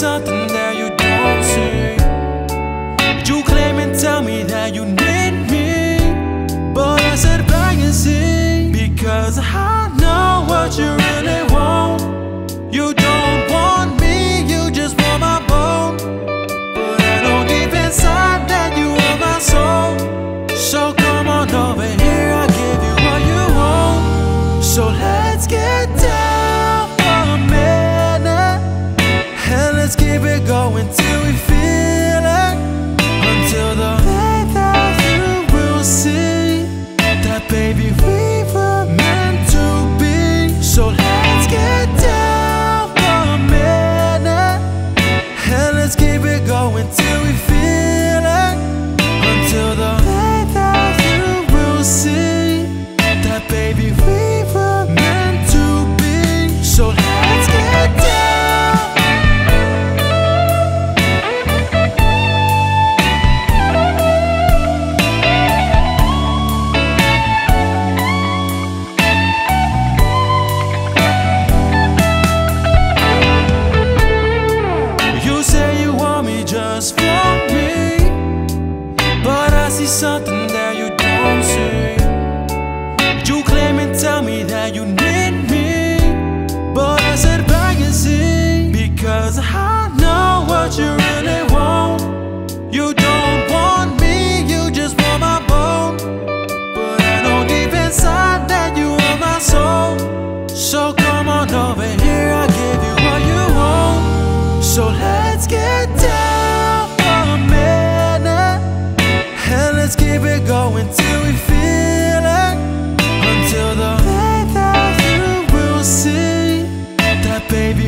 something that you don't see. But you claim and tell me that you need me, but I said vacancy because I know what you really want. You don't want me, you just want my bone. But I know deep inside that you are my soul. So come on over here, I'll give you what you want. So let's get down. that you don't see. You claim and tell me that you need me, but I said by see, because I. baby.